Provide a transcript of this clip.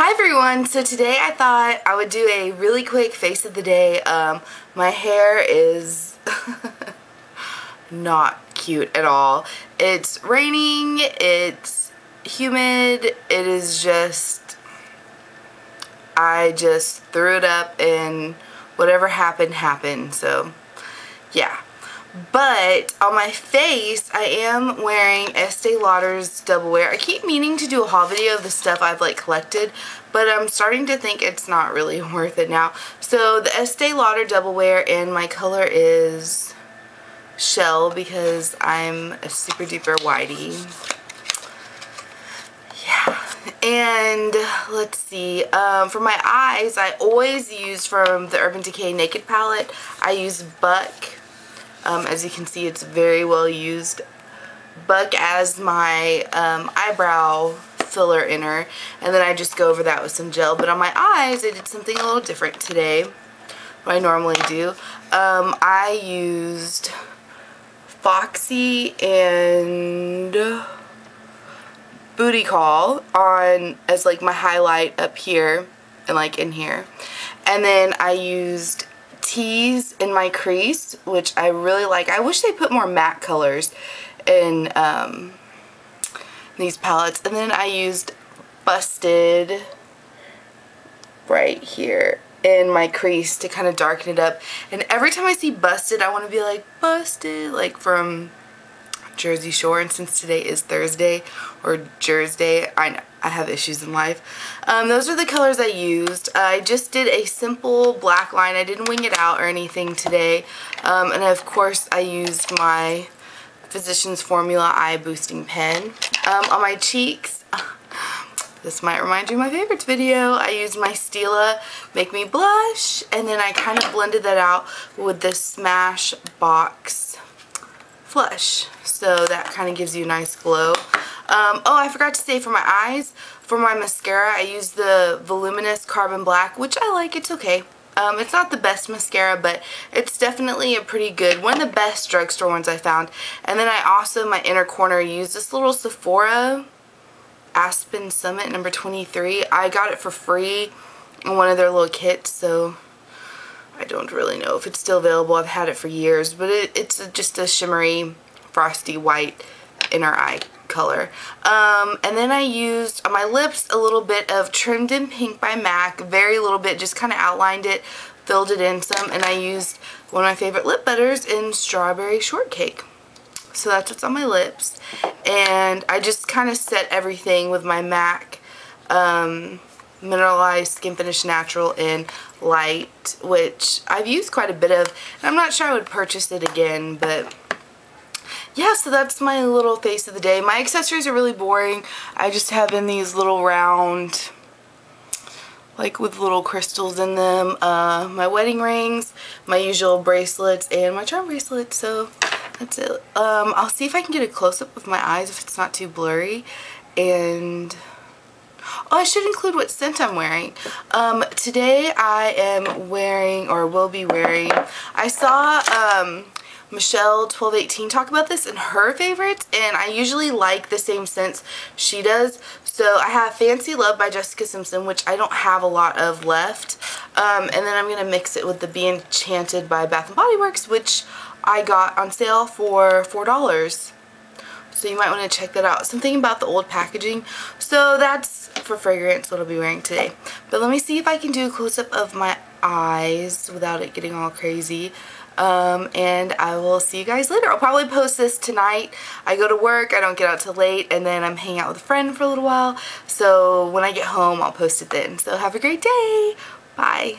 Hi everyone, so today I thought I would do a really quick face of the day. Um, my hair is not cute at all. It's raining, it's humid, it is just, I just threw it up and whatever happened happened, so yeah. But on my face, I am wearing Estee Lauder's Double Wear. I keep meaning to do a haul video of the stuff I've like collected, but I'm starting to think it's not really worth it now. So the Estee Lauder Double Wear and my color is Shell because I'm a super duper whitey. Yeah. And let's see, um, for my eyes, I always use from the Urban Decay Naked palette, I use Buck um, as you can see, it's very well used. Buck as my um, eyebrow filler inner, and then I just go over that with some gel. But on my eyes, I did something a little different today, what I normally do. Um, I used Foxy and Booty Call on as like my highlight up here and like in here. And then I used tease in my crease, which I really like. I wish they put more matte colors in um, these palettes. And then I used Busted right here in my crease to kind of darken it up. And every time I see Busted, I want to be like, Busted, like from Jersey Shore. And since today is Thursday, or Jersey, I know. I have issues in life. Um, those are the colors I used. I just did a simple black line. I didn't wing it out or anything today. Um, and of course I used my Physicians Formula Eye Boosting Pen. Um, on my cheeks, this might remind you of my favorites video, I used my Stila Make Me Blush. And then I kind of blended that out with the Smashbox Flush. So that kind of gives you a nice glow. Um, oh, I forgot to say for my eyes, for my mascara, I use the Voluminous Carbon Black, which I like. It's okay. Um, it's not the best mascara, but it's definitely a pretty good, one of the best drugstore ones I found. And then I also, my inner corner, used this little Sephora Aspen Summit number 23. I got it for free in one of their little kits, so I don't really know if it's still available. I've had it for years, but it, it's just a shimmery, frosty white inner eye color. Um, and then I used on my lips a little bit of Trimmed in Pink by MAC, very little bit, just kind of outlined it, filled it in some, and I used one of my favorite lip butters in Strawberry Shortcake. So that's what's on my lips. And I just kind of set everything with my MAC um, Mineralized Skin Finish Natural in Light, which I've used quite a bit of. I'm not sure I would purchase it again, but yeah, so that's my little face of the day. My accessories are really boring. I just have in these little round, like with little crystals in them, uh, my wedding rings, my usual bracelets, and my charm bracelet. So that's it. Um, I'll see if I can get a close-up of my eyes if it's not too blurry. And... Oh, I should include what scent I'm wearing. Um, today I am wearing, or will be wearing, I saw um, Michelle 1218 talk about this in her favorites and I usually like the same scents she does. So I have Fancy Love by Jessica Simpson which I don't have a lot of left. Um, and then I'm going to mix it with the Be Enchanted by Bath & Body Works which I got on sale for $4. So you might want to check that out. Something about the old packaging. So that's for fragrance what I'll be wearing today. But let me see if I can do a close-up of my eyes without it getting all crazy. Um, and I will see you guys later. I'll probably post this tonight. I go to work, I don't get out till late, and then I'm hanging out with a friend for a little while. So when I get home, I'll post it then. So have a great day. Bye.